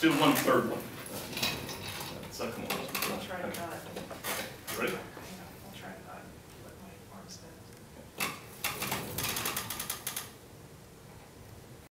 Let's do one third one. Second come on. I'll try to not. Ready?